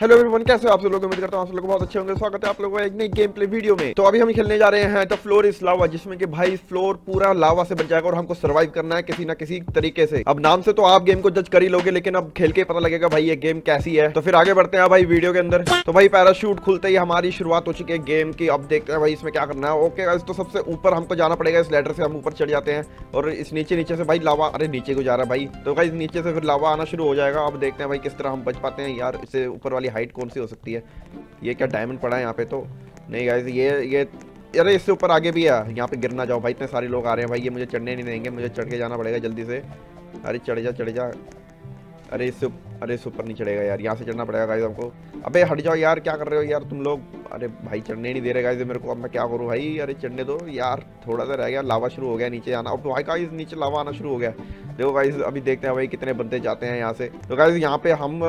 Hello everyone कैसे हो आप सब लोग? उम्मीद करता हूँ आप लोग बहुत अच्छे होंगे। स्वागत है आप लोगों का एक नई गेम प्ले वीडियो में। तो अभी हम खेलने जा रहे हैं द फ्लोर इस लावा जिसमें कि भाई फ्लोर पूरा लावा से बन जाएगा और हमको सर्वाइव करना है किसी ना किसी तरीके से। अब नाम से तो आप गेम को जज कर ही लोगे, लेकिन अब खेल के पता लगेगा भाई ये गेम कैसी है। तो फिर आगे बढ़ते हैं भाई वीडियो के अंदर। तो भाई पैराशूट खुलते ही हमारी शुरुआत हो चुकी है गेम की। अब देखते हैं भाई इसमें क्या करना है। ओके तो सबसे ऊपर हमको जाना पड़ेगा, इस लेटर से हम ऊपर चढ़ जाते हैं। और इस नीचे नीचे से भाई लावा अरे नीचे को जा रहा है भाई। तो भाई नीचे से फिर लावा आना शुरू हो जाएगा। अब देखते हैं भाई किस तरह हम बच पाते हैं। यार इससे ऊपर वाली हाइट कौन सी हो सकती है? ये क्या डायमंड पड़ा है यहाँ पे तो? नहीं गाइज़ ये ये, अरे इससे ऊपर आगे भी है। यहाँ पे गिरना जाओ भाई, इतने सारे लोग आ रहे हैं भाई, ये मुझे चढ़ने नहीं देंगे, मुझे चढ़ के जाना पड़ेगा जल्दी से। अरे चढ़ जा चढ़ जा। अरे इससे अरे इससे ऊपर नहीं चढ़ेगा यार, यहाँ से चढ़ना पड़ेगा गाइज़ हमको। अबे हट जाओ यार, क्या कर रहे हो यार तुम लोग? अरे भाई चढ़ने नहीं दे रहे गाइज़ मेरे को, अब मैं क्या करूँ भाई? अरे चढ़ने दो यार, थोड़ा सा रह गया, लावा शुरू हो गया, नीचे आना। अब भाई गाइज़ नीचे लावा आना शुरू हो गया। देखो गाइज़ अभी देखते हैं भाई कितने बंदे जाते हैं यहाँ से। तो गाइज़ यहाँ पे हम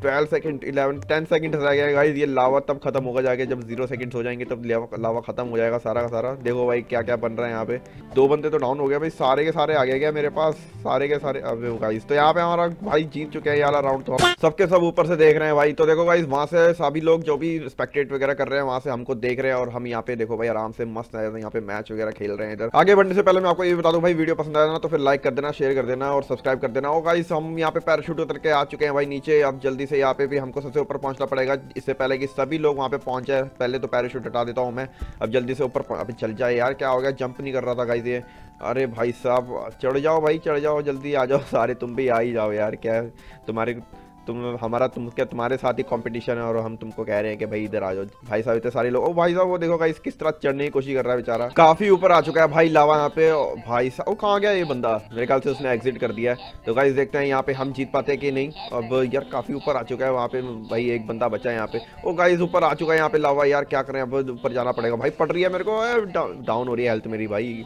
twelve second, eleven, ten second रह गया। गाइस ये लावा तब खत्म होगा जाके, जब ज़ीरो सेकंड्स हो जाएँगे, तब लावा खत्म हो जाएगा सारा का सारा। देखो भाई क्या क्या बन रहा है यहाँ पे। दो बंदे तो डाउन हो गया भाई, सारे के सारे आ गए क्या मेरे पास। सारे के सारे अब गाइस तो यहाँ पे हमारा भाई जीत चुके हैं यार राउंड तो सबके सब ऊपर से देख रहे हैं भाई। तो देखो गाइस वहाँ से सभी लोग जो भी स्पेक्टेट वगैरह कर रहे हैं, वहाँ से हमको देख रहे हैं और हम यहाँ पे देखो भाई आराम से मस्त है, यहाँ पे मैच वगैरह खेल रहे हैं इधर। आगे बढ़ने से पहले मैं आपको ये बता दूँ, भाई वीडियो पसंद आया ना तो फिर लाइक कर देना शेयर कर देना और सब्सक्राइब कर देना। और गाइस हम यहाँ पे पैराशूट उतर के आ चुके हैं भाई नीचे। अब जल्दी से यहाँ पे भी हमको सबसे ऊपर पहुँचना पड़ेगा। इससे पहले कि सभी लोग वहाँ पे पहुँचे पहले तो पैराशूट हटा देता हूँ मैं। अब जल्दी से ऊपर अभी चल जाए यार, क्या हो गया? जंप नहीं कर रहा था गाई ये। अरे भाई साहब, चढ़ जाओ भाई, चढ़ जाओ जल्दी, आ जाओ। सारे तुम भी आ ही जाओ यार, क्या तुम्हारे तुम, हमारा तुम, क्या तुम्हारे साथ ही कंपटीशन है और हम तुमको कह रहे हैं कि भाई इधर आ जाओ। भाई साहब, इतने सारे लोग भाई साहब, वो देखो गाइस किस तरह चढ़ने की कोशिश कर रहा है बेचारा। काफ़ी ऊपर आ चुका है भाई लावा यहाँ पे भाई साहब कहाँ गया ये बंदा? मेरे ख्याल से उसने एग्जिट कर दिया है। तो गाइस देखते हैं यहाँ पे हम जीत पाते कि नहीं। अब यार काफ़ी ऊपर आ चुका है, वहाँ पे भाई एक बंदा बचा है यहाँ पे। ओ गाइस ऊपर आ चुका है यहाँ पे लावा, यार क्या करें, अब ऊपर जाना पड़ेगा। भाई पड़ रही है मेरे को डाउन हो रही है हेल्थ मेरी भाई।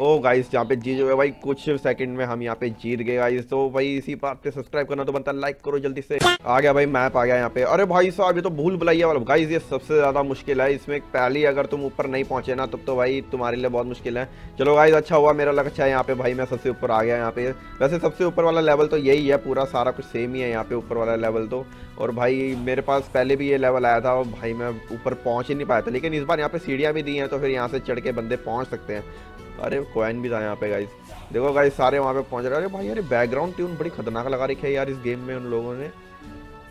ओ गाइस यहाँ पे जीत भाई, कुछ सेकंड में हम यहाँ पे जीत गए गाइस तो भाई इसी बात पे सब्सक्राइब करना तो बनता लाइक करो जल्दी से। आ गया भाई मैप आ गया यहाँ पे। अरे भाई साहब, ये तो भूल भुलाइया वाला। गाइस ये सबसे ज़्यादा मुश्किल है। इसमें पहले अगर तुम ऊपर नहीं पहुँचे ना, तब तो भाई तुम्हारे लिए बहुत मुश्किल है। चलो गाइस अच्छा हुआ, मेरा लग अच्छा है यहाँ पे। भाई, मैं सबसे ऊपर आ गया यहाँ पे। वैसे सबसे ऊपर वाला लेवल तो यही है, पूरा सारा कुछ सेम ही है यहाँ पे ऊपर वाला लेवल तो। और भाई, मेरे पास पहले भी ये लेवल आया था और भाई, मैं ऊपर पहुँच ही नहीं पाया था। लेकिन इस बार यहाँ पे सीढ़ियाँ भी दी हैं तो फिर यहाँ से चढ़ के बंदे पहुँच सकते हैं। अरे कोइन भी था यहाँ पे गाइस देखो गाइस सारे वहाँ पे पहुँच रहे अरे भाई यार बैकग्राउंड ट्यून बड़ी खतरनाक लगा रखी है यार इस गेम में उन लोगों ने।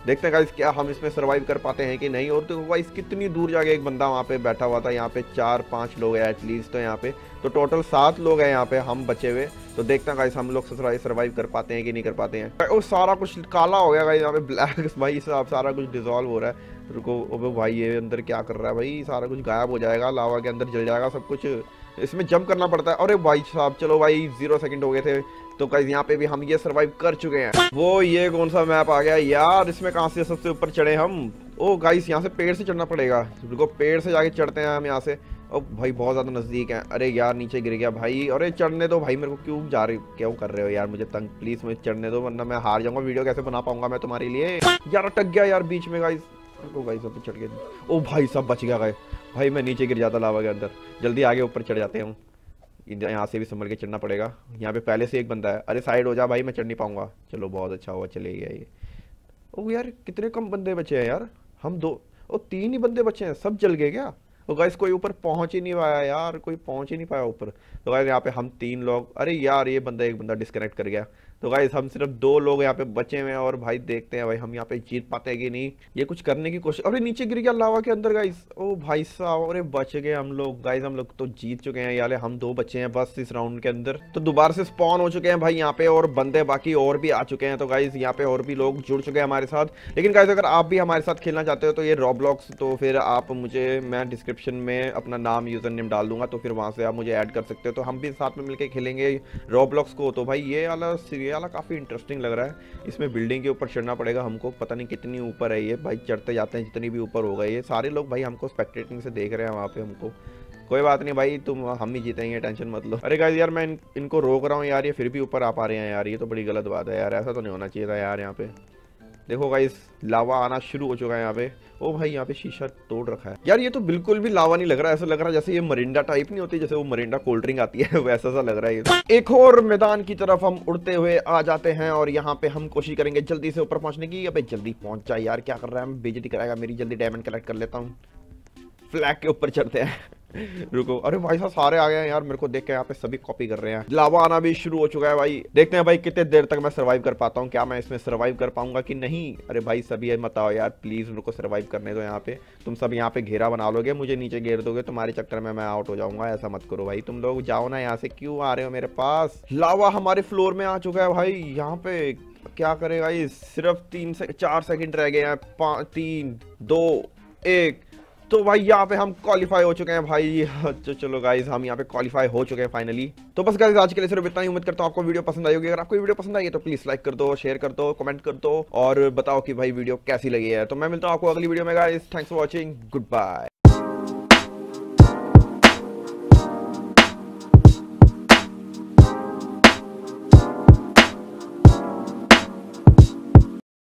देखते हैं गाइस क्या हम इसमें सरवाइव कर पाते हैं कि नहीं? और तो गाइस कितनी दूर जाके एक बंदा वहाँ पे बैठा हुआ था, यहाँ पे चार, पाँच लोग हैं एटलीस्ट तो यहाँ पे। तो टोटल सात लोग हैं यहाँ पे, हम बचे हुए। तो देखते हैं गाइस हम लोग सर्वाइव कर पाते हैं कि नहीं कर पाते हैं। और सारा कुछ काला हो गया गाइस यहाँ पे ब्लैक भाई, साहब, सारा कुछ डिजोल्व हो रहा है। रुको, ओ, भाई, ये अंदर क्या कर रहा है भाई? सारा कुछ गायब हो जाएगा लावा के अंदर जल जाएगा, सब कुछ। इसमें जंप करना पड़ता है। अरे भाई साहब, चलो भाई ज़ीरो सेकंड हो गए थे। तो गाइज़ यहाँ पे भी हम ये सरवाइव कर चुके हैं। वो ये कौन सा मैप आ गया? यार, इसमें कहाँ से सबसे ऊपर चढ़े हम? ओ गाइस यहाँ से पेड़ से चढ़ना पड़ेगा। रुको, पेड़ से जाके चढ़ते हैं हम यहाँ से। ओ भाई, बहुत ज़्यादा नज़दीक है। अरे यार, नीचे गिर गया भाई। अरे चढ़ने दो भाई, मेरे को क्यों जा रहे क्यों कर रहे हो यार? मुझे तंग प्लीज़ मुझे चढ़ने दो, वरना मैं हार जाऊँगा। वीडियो कैसे बना पाऊँगा मैं तुम्हारे लिए? यार, अटक गया यार बीच में गाइस ओ गाइस अब चढ़ गए। ओ भाई सब बच गया गए भाई, मैं नीचे गिर जाता लावा के अंदर। जल्दी आगे ऊपर चढ़ जाते हूँ यहाँ से भी संभल के चढ़ना पड़ेगा। यहाँ पे पहले से एक बंदा है। अरे साइड हो जा भाई, मैं चढ़ नहीं पाऊँगा। चलो, बहुत अच्छा हुआ, चले गया ये। ओ यार, कितने कम बंदे बचे हैं यार। हम दो ओ तीन ही बंदे बचे हैं। सब जल गए क्या? तो गाइस कोई ऊपर पहुँच ही नहीं पाया यार, कोई पहुँच ही नहीं पाया ऊपर। तो गाइस यहाँ पे हम तीन लोग, अरे यार, ये बंदा, एक बंदा डिस्कनेक्ट कर गया। तो गाइस हम सिर्फ़ दो लोग यहाँ पे बचे हुए हैं और भाई देखते हैं भाई, हम यहाँ पे जीत पाते हैं कि नहीं। ये कुछ करने की कोशिश, अरे नीचे गिर गया लावा के अंदर गाइस ओ भाई साहब, अरे बच गए हम लोग। गाइस हम लोग तो जीत चुके हैं यार, हम दो बचे हैं बस इस राउंड के अंदर। तो दोबारा से स्पॉन हो चुके हैं भाई यहाँ पे और बंदे बाकी और भी आ चुके हैं। तो गाइज़ यहाँ पे और भी लोग जुड़ चुके हैं हमारे साथ। लेकिन गाइज़ अगर आप भी हमारे साथ खेलना चाहते हो तो ये रॉब्लॉक्स तो फिर आप मुझे, मैं डिस्क्रिप्शन में अपना नाम यूज़र नेम डाल दूँगा तो फिर वहाँ से आप मुझे ऐड कर सकते हो। तो हम भी साथ में मिलकर खेलेंगे रॉब्लॉक्स को। तो भाई ये वाला ये वाला काफ़ी इंटरेस्टिंग लग रहा है। इसमें बिल्डिंग के ऊपर चढ़ना पड़ेगा हमको। पता नहीं कितनी ऊपर है ये। भाई चढ़ते जाते हैं जितनी भी ऊपर होगा ये सारे लोग भाई हमको स्पेक्टेटिंग से देख रहे हैं वहाँ पे हमको। कोई बात नहीं भाई तुम हम ही जीतेंगे टेंशन मत लो। अरे गाइस यार मैं इन, इनको रोक रहा हूँ यार। ये फिर भी ऊपर आ पा रहे हैं यार। ये तो बड़ी गलत बात है यार। ऐसा तो नहीं होना चाहिए था यार यहाँ पे। देखो गाइस लावा आना शुरू हो चुका है यहाँ पे। ओ भाई, यहाँ पे शीशा तोड़ रखा है। यार, ये तो बिल्कुल भी लावा नहीं लग रहा। है ऐसा लग रहा है जैसे ये मरिंडा टाइप नहीं होती, जैसे वो मरिंडा कोल्ड ड्रिंक आती है, वैसा सा लग रहा है ये। एक और मैदान की तरफ़ हम उड़ते हुए आ जाते हैं और यहाँ पे हम कोशिश करेंगे जल्दी से ऊपर पहुँचने की। अबे, जल्दी पहुँच जाए यार, क्या कर रहा है? बेजती कराएगा मेरी, जल्दी डायमंड कलेक्ट कर लेता हूँ। फ्लैग के ऊपर चढ़ते हैं। रुको। अरे भाई साहब, सारे आ गए हैं यार, मेरे को देख के यहाँ पे सभी कॉपी कर रहे हैं। लावा आना भी शुरू हो चुका है भाई। देखते हैं भाई कितने देर तक मैं सर्वाइव कर पाता हूँ, क्या मैं इसमें सर्वाइव कर पाऊँगा कि नहीं? अरे भाई सभी मत आओ यार प्लीज़ मेरे को सर्वाइव करने दो यहाँ पे। तुम सब यहाँ पे घेरा बना लोगे, मुझे नीचे घेर दोगे, तुम्हारे चक्कर में मैं आउट हो जाऊँगा, ऐसा मत करो भाई। तुम लोग जाओ ना यहाँ से, क्यों आ रहे हो मेरे पास? लावा हमारे फ्लोर में आ चुका है भाई, यहाँ पे क्या करेगा ये? सिर्फ़ तीन से, चार सेकंड रह गए हैं। पाँच तीन, दो, एक। तो भाई, यहाँ पे हम क्वालिफाई हो चुके हैं भाई। तो चलो गाइज़ हम यहाँ पे क्वालिफाई हो चुके हैं फाइनली तो बस गाइज़ आज के लिए सिर्फ़ इतना ही। उम्मीद करता हूँ आपको वीडियो पसंद आई होगी। अगर आपको वीडियो पसंद आई है तो प्लीज़ लाइक कर दो शेयर कर दो कमेंट कर दो और बताओ कि भाई वीडियो कैसी लगी है। तो मैं मिलता हूँ आपको अगली वीडियो में guys thanks for watching goodbye